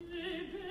Baby.